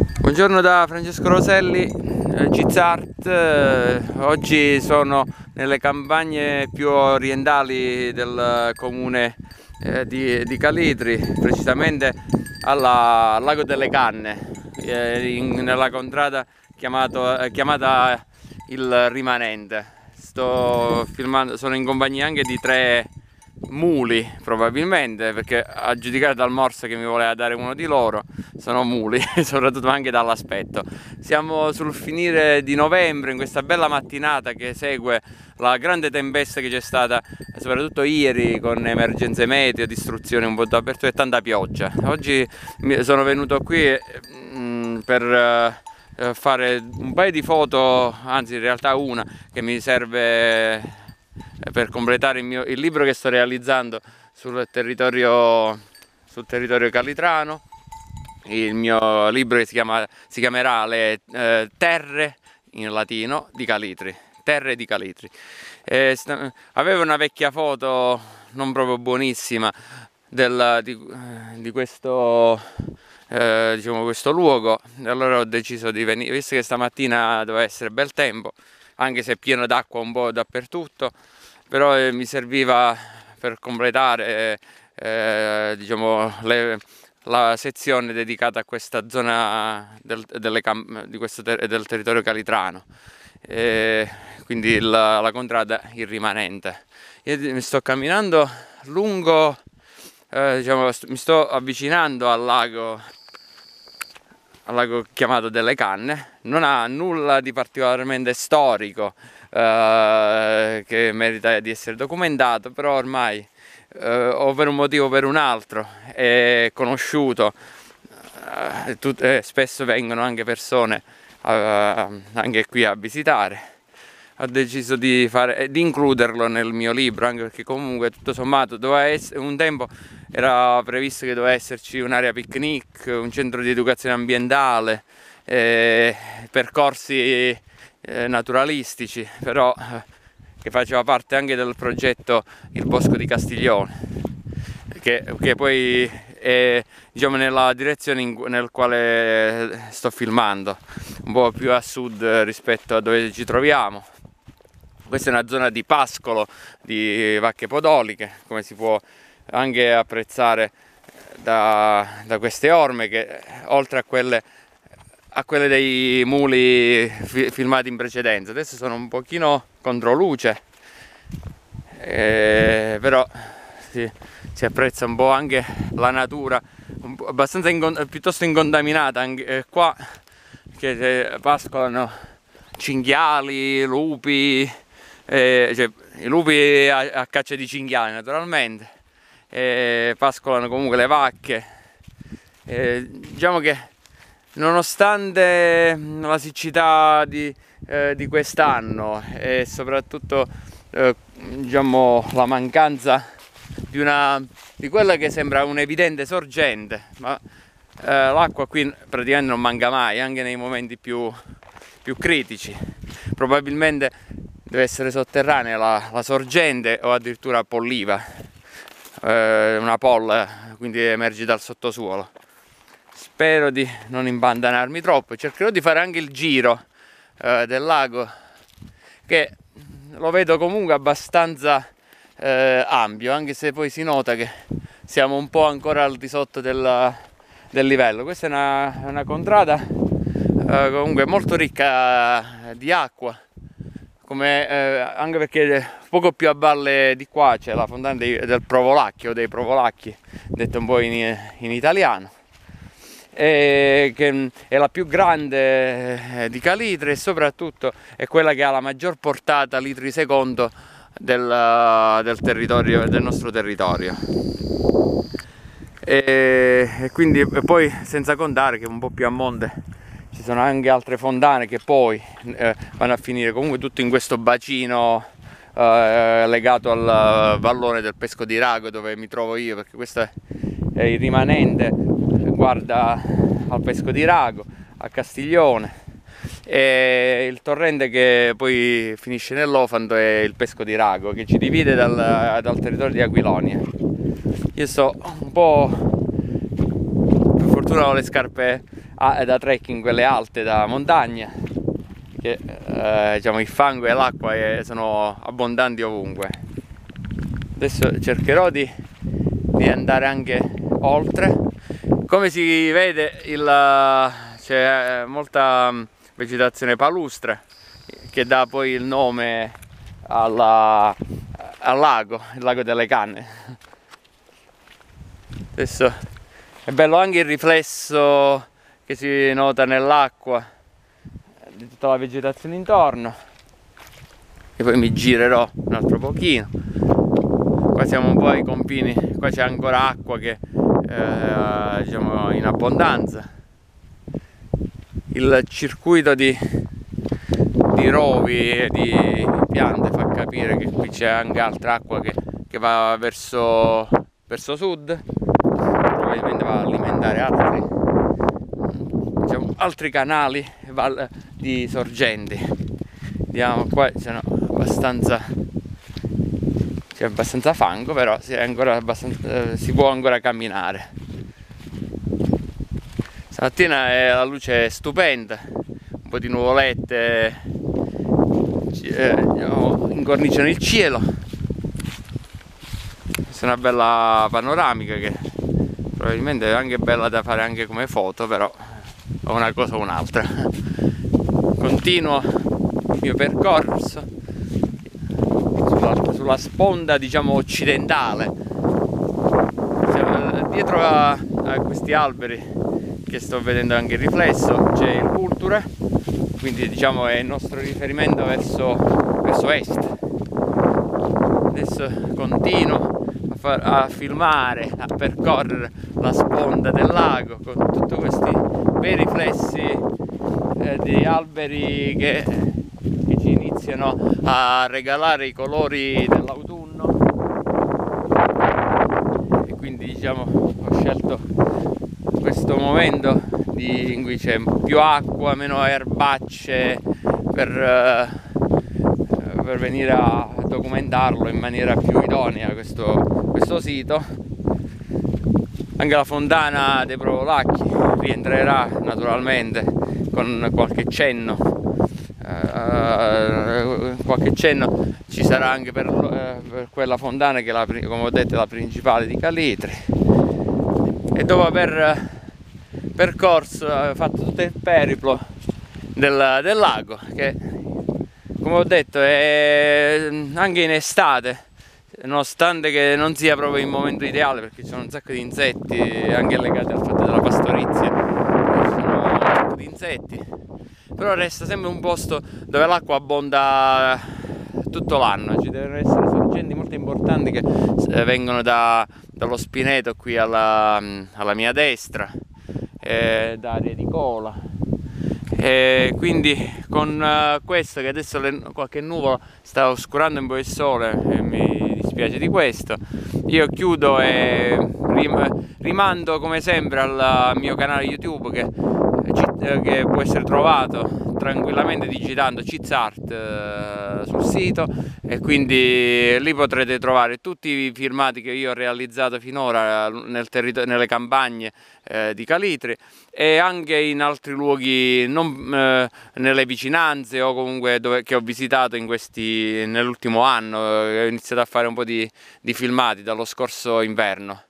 Buongiorno da Francesco Roselli, eh, Gizart. Eh, oggi sono nelle campagne più orientali del comune eh, di, di, Calitri, precisamente al lago delle Canne, nella contrada chiamato, chiamata il Rimanente. Sto filmando, sono in compagnia anche di tre muli probabilmente perché a giudicare dal morso che mi voleva dare uno di loro sono muli soprattutto anche dall'aspetto. Siamo sul finire di novembre in questa bella mattinata che segue la grande tempesta che c'è stata soprattutto ieri con emergenze meteo distruzioni un po' dappertutto e tanta pioggia. Oggi sono venuto qui mm, per eh, fare un paio di foto anzi in realtà una che mi serve per completare il, mio, il libro che sto realizzando sul territorio, sul territorio calitrano. Il mio libro si, chiama, si chiamerà Le eh, terre in latino di Calitri. Terre di Calitri. Eh, avevo una vecchia foto non proprio buonissima del, di, di, questo eh, diciamo questo luogo. E allora ho deciso di venire visto che stamattina doveva essere bel tempo anche se è pieno d'acqua un po' dappertutto però eh, mi serviva per completare eh, diciamo, le, la sezione dedicata a questa zona del, questo ter del territorio calitrano. E quindi la, la, contrada il rimanente io sto camminando lungo eh, diciamo, mi sto avvicinando al lago lago chiamato delle canne non ha nulla di particolarmente storico eh, che merita di essere documentato, però ormai eh, o per un motivo o per un altro è conosciuto, eh, tut- eh, spesso vengono anche persone eh, anche qui a visitare. Ho deciso di, fare, di includerlo nel mio libro, anche perché comunque tutto sommato essere, un tempo era previsto che doveva esserci un'area picnic, un centro di educazione ambientale, eh, percorsi eh, naturalistici, però eh, che faceva parte anche del progetto Il Bosco di Castiglione, che, che poi è diciamo, nella direzione in, nel quale sto filmando, un po' più a sud rispetto a dove ci troviamo. Questa è una zona di pascolo di vacche podoliche, come si può anche apprezzare da, da queste orme che oltre a quelle a quelle dei muli fi filmati in precedenza. Adesso sono un pochino contro luce eh, però si, si, apprezza un po' anche la natura abbastanza incont piuttosto incontaminata. Anche eh, qua che eh, pascolano cinghiali, lupi eh, cioè, i lupi a, a, caccia di cinghiali naturalmente pascolano comunque le vacche eh, diciamo che nonostante la siccità di, eh, di quest'anno e soprattutto eh, diciamo, la mancanza di, una, di quella che sembra un'evidente sorgente, ma eh, l'acqua qui praticamente non manca mai, anche nei momenti più, più critici. Probabilmente deve essere sotterranea la, la sorgente o addirittura polliva, eh, una polla, quindi emerge dal sottosuolo. Spero di non impantanarmi troppo. Cercherò di fare anche il giro eh, del lago che lo vedo comunque abbastanza eh, ampio anche se poi si nota che siamo un po' ancora al di sotto del, del livello. Questa è una, una contrada eh, comunque molto ricca di acqua come, eh, anche perché poco più a valle di qua c'è la fontana dei, del Provolacchio dei Provolacchi detto un po' in, in italiano eh, che è la più grande eh, di calitri e soprattutto è quella che ha la maggior portata litri secondo del, del, territorio, del nostro territorio. E, e quindi e poi senza contare che un po' più a monte ci sono anche altre fontane che poi eh, vanno a finire comunque tutto in questo bacino eh, legato al vallone del Pesco di Rago dove mi trovo io perché questo è, il rimanente guarda al Pesco di Rago, a Castiglione e il torrente che poi finisce nell'Ofando è il Pesco di Rago che ci divide dal, dal territorio di Aquilonia. Io sto un po' per fortuna ho le scarpe da trekking, quelle alte da montagna, che eh, diciamo, il fango e l'acqua sono abbondanti ovunque. Adesso cercherò di, di andare anche oltre. Come si vede c'è molta vegetazione palustre che dà poi il nome alla, al lago, il lago delle canne. Adesso è bello anche il riflesso che si nota nell'acqua di tutta la vegetazione intorno. E poi mi girerò un altro pochino. Qua siamo un po' ai confini qua c'è ancora acqua che eh, diciamo in abbondanza. Il circuito di, di rovi e di piante fa capire che qui c'è anche altra acqua che, che va verso, verso sud. Probabilmente va a alimentare altri, diciamo, altri canali di sorgenti. Vediamo qua c'è abbastanza c'è abbastanza fango però si, abbastanza, si può ancora camminare. Stamattina è, la luce è stupenda un po' di nuvolette eh, incorniciano il cielo. Questa è una bella panoramica che probabilmente è anche bella da fare anche come foto però o una cosa o un'altra. Continuo il mio percorso sulla, sulla sponda diciamo occidentale. Siamo dietro a, a questi alberi che sto vedendo anche il riflesso c'è il culture quindi diciamo è il nostro riferimento verso, verso est. Adesso continuo a, far, a, filmare a percorrere la sponda del lago con tutti questi bei riflessi eh, di alberi che, che ci iniziano a regalare i colori dell'autunno e quindi diciamo ho scelto questo momento di, in cui c'è più acqua, meno erbacce per, uh, per, venire a documentarlo in maniera più idonea questo, questo sito. Anche la fontana dei Provolacchi rientrerà naturalmente con qualche cenno. Uh, qualche cenno ci sarà anche per, uh, per quella fontana che è la, come ho detto è la principale di Calitri e dopo aver percorso, avevo fatto tutto il periplo del, del lago che come ho detto è anche in estate nonostante che non sia proprio il momento ideale perché ci sono un sacco di insetti anche legati al fatto della pastorizia ci sono un sacco di insetti però resta sempre un posto dove l'acqua abbonda tutto l'anno. Ci devono essere sorgenti molto importanti che eh, vengono da, dallo spineto qui alla, alla mia destra eh, d'aria di cola. E quindi con uh, questo che adesso le, qualche nuvola sta oscurando un po' il sole e mi dispiace di questo io chiudo e rim rimando come sempre al mio canale youtube che, che può essere trovato tranquillamente digitando Cizart eh, sul sito e quindi lì potrete trovare tutti i filmati che io ho realizzato finora nel nelle campagne eh, di Calitri e anche in altri luoghi non, eh, nelle vicinanze o comunque dove, che ho visitato nell'ultimo anno ho iniziato a fare un po' di, di filmati dallo scorso inverno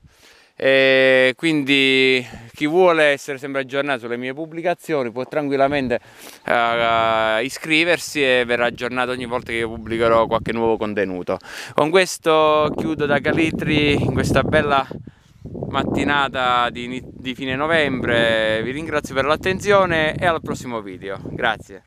e quindi chi vuole essere sempre aggiornato sulle mie pubblicazioni può tranquillamente uh, iscriversi e verrà aggiornato ogni volta che io pubblicherò qualche nuovo contenuto. Con questo chiudo da Calitri in questa bella mattinata di, di fine novembre. Vi ringrazio per l'attenzione e al prossimo video. Grazie